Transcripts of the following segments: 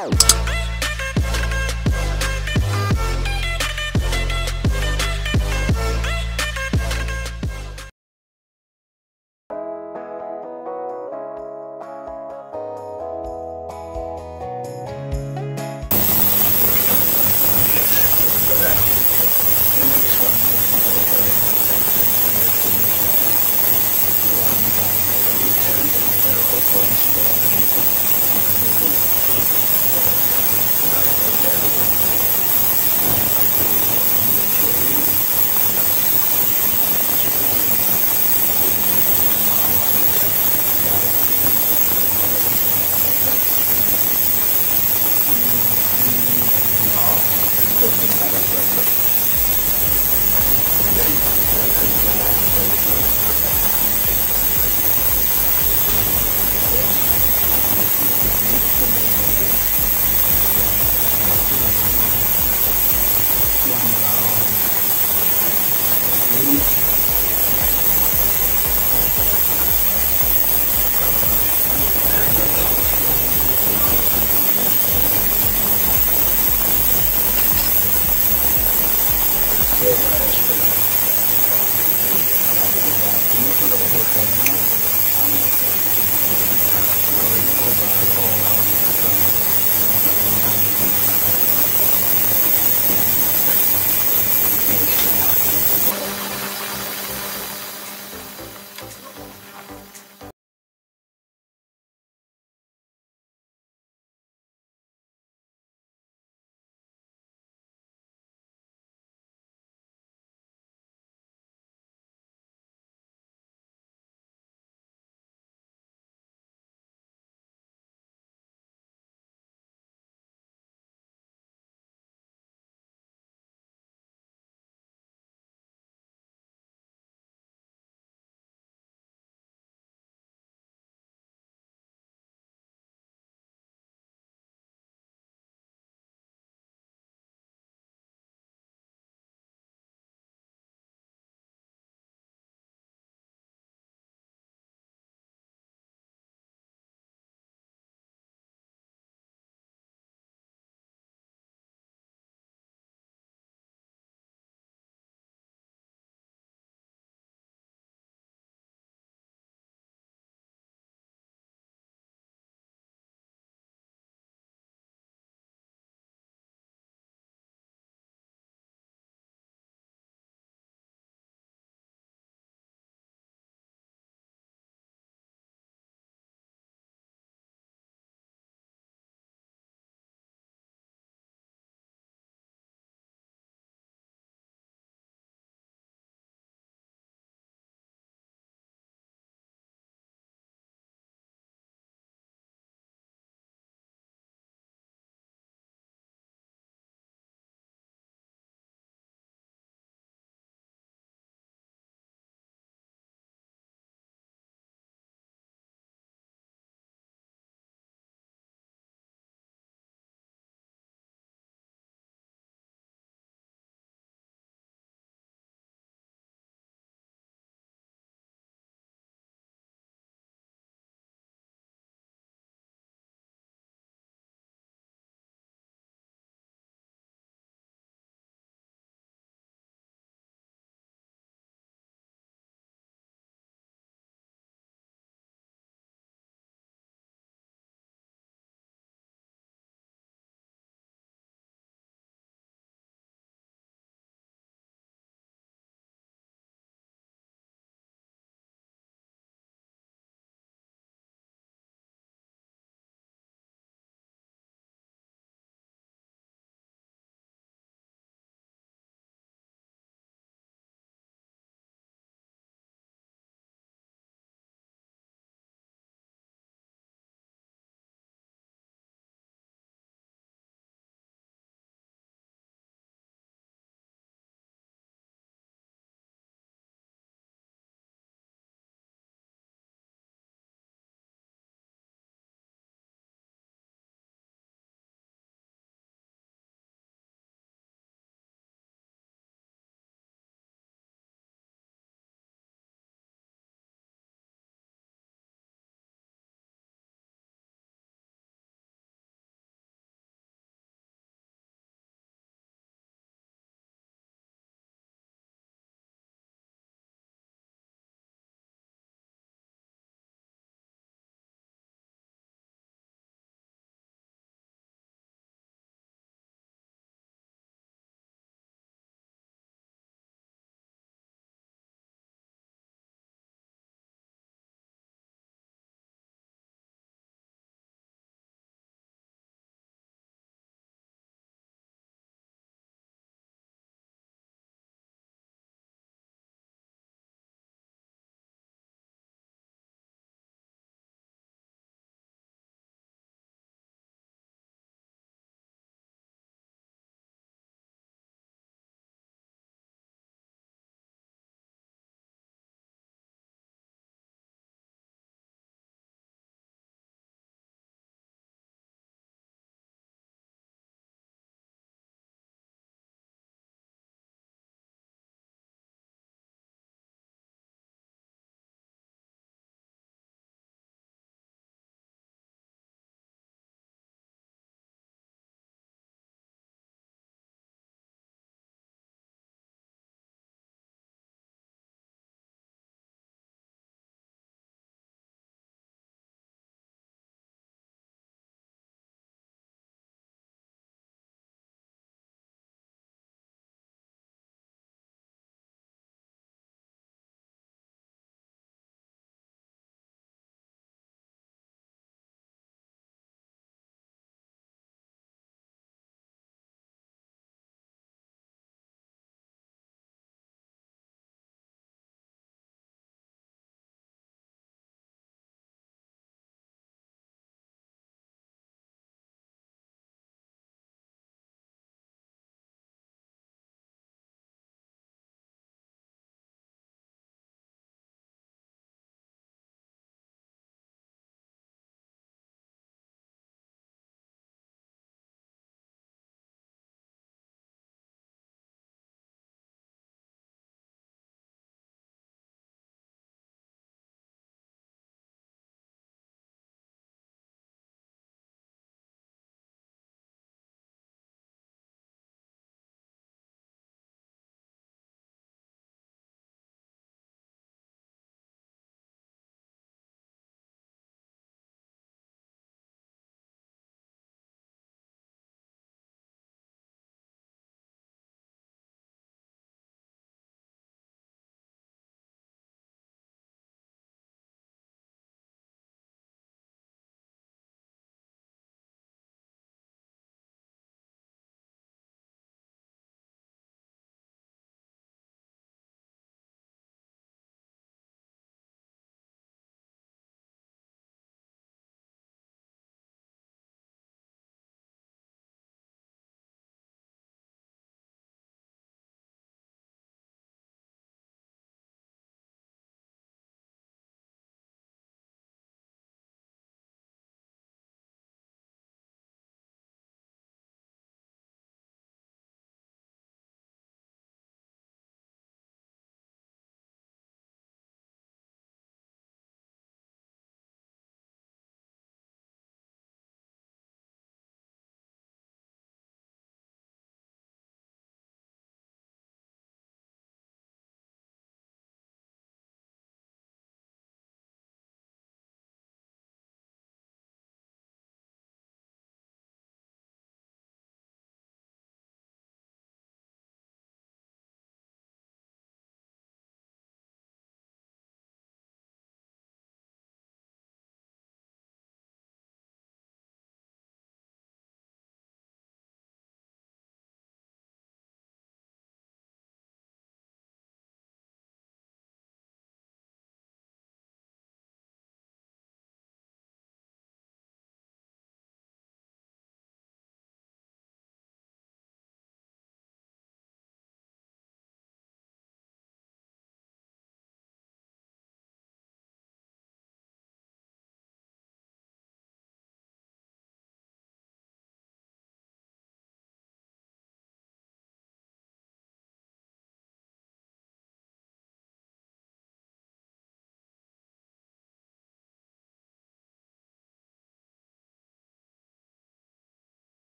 out.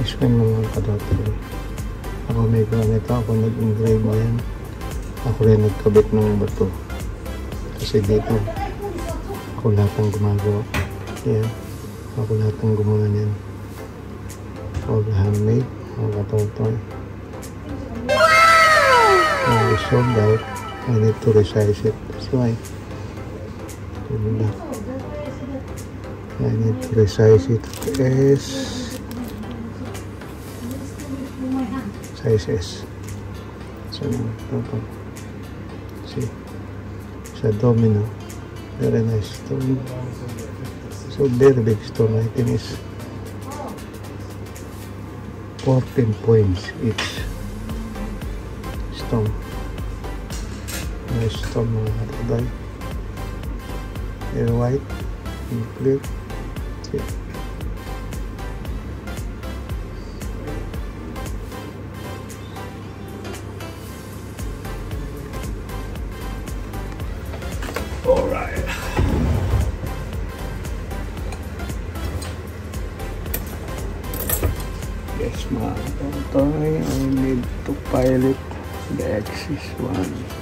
Ispan mga kadotoy. Ako may gamit ako nag-engrave yan. Ako rin nagkabit ng bato. Kasi dito, ako lahat ang gumagawa. Yan. Ako lahat ang gumawa niyan. All handmade, mga katotoy. When we sold out, I need to resize it. That's why. I need to resize it as size S. So, ito. See? Sa domino. Very nice stone. So, very big stone. I think is 14 points each stone. Nice stone mga kataday. Very white and clear. See? Yes, ma'am. Ito I need to pilot the axis 1.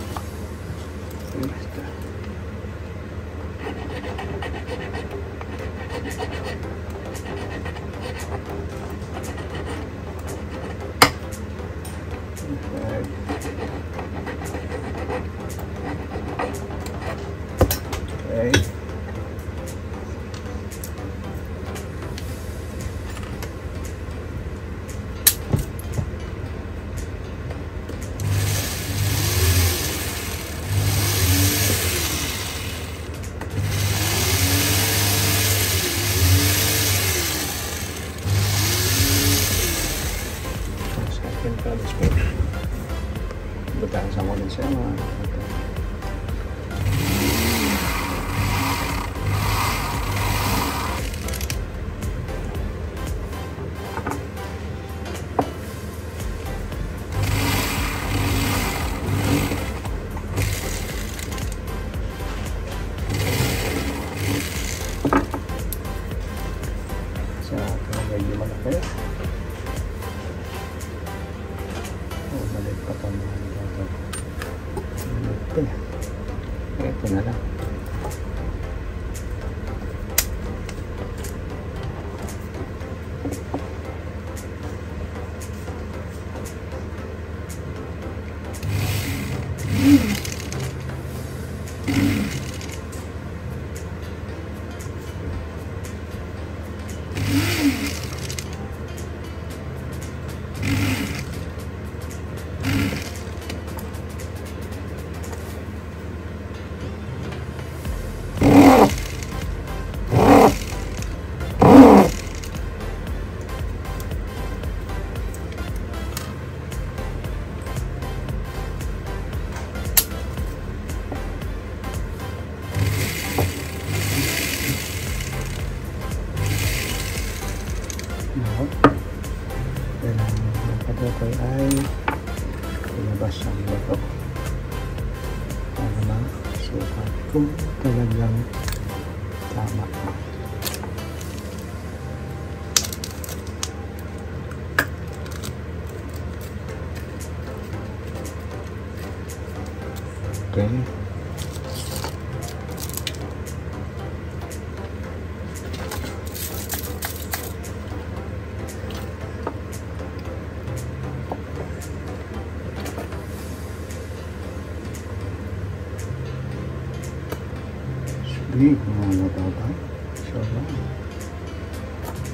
Big mga nababa. So,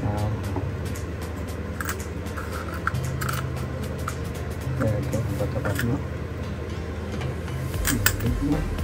wow. Kaya ito ang batabat mo. Big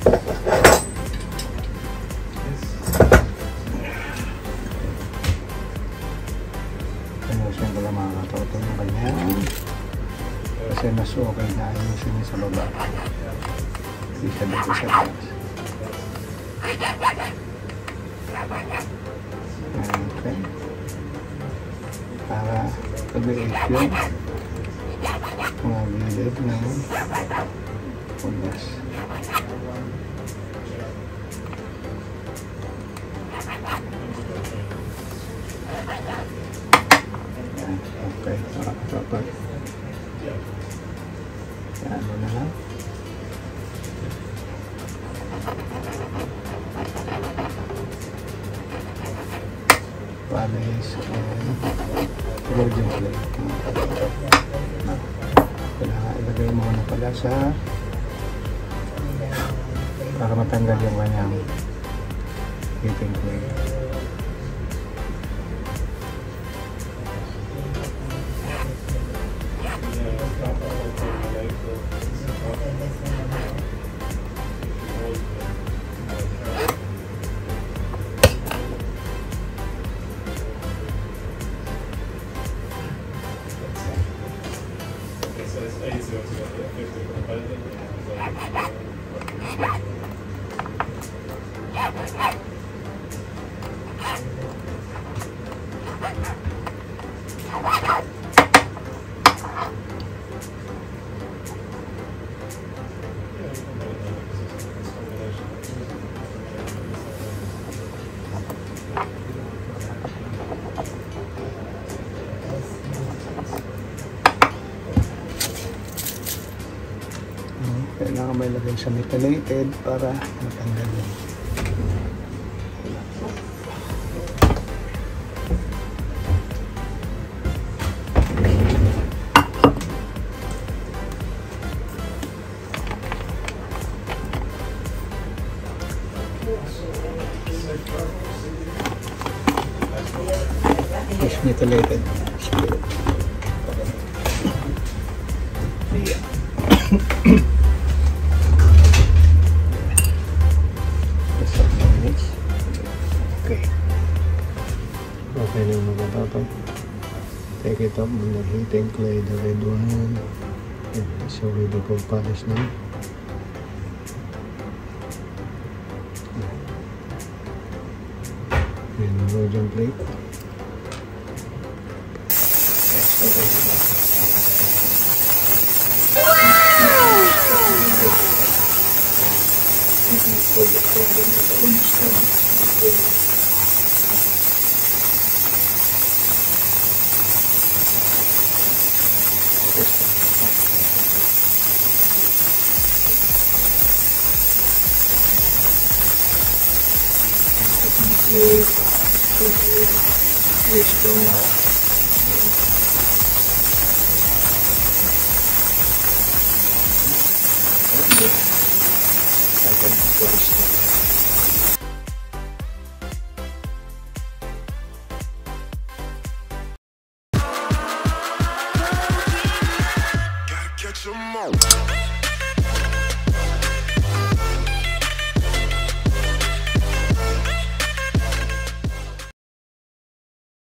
Ayusin ko lang mga katoto yung kanya. Kasi mas okay na ayusin niya sa baba. Hindi siya dito sa taas. Okay. Para pag-iis yung mga gilid ng oil. Ah, Kailangan ilagay mo na pala sa para matanggal yung kanyang heating coil. Kailangan may lagay sa methylated para matanggal yun. Yeah, it's already for polish now. And erosion plate. Yes,